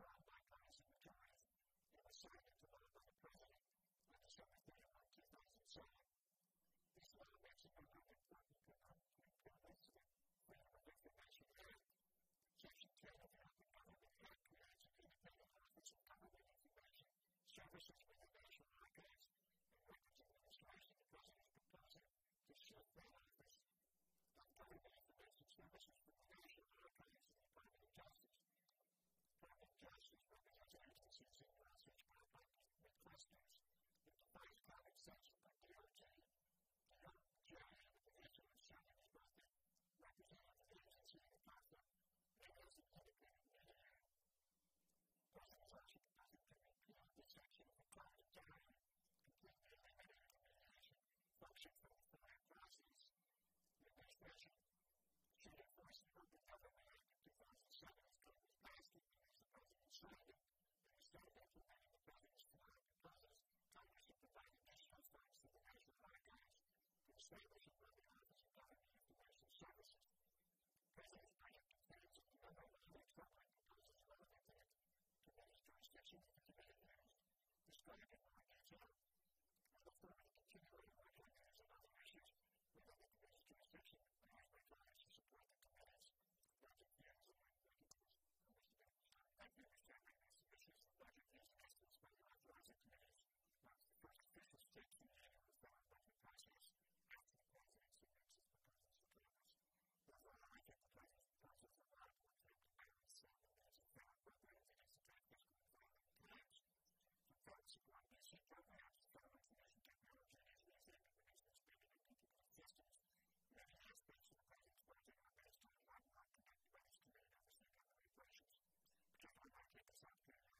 robbed by cars and cars. They were signed into law by the president on December 31, 2007. This law makes it 140 to complicity freedom of information act. Section 10 of the Open Government Act creates an independent office of government information services with the National Archives and Records Administration. The president is proposing to shift that office from government service of Pick us up,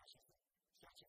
process, such a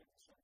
to the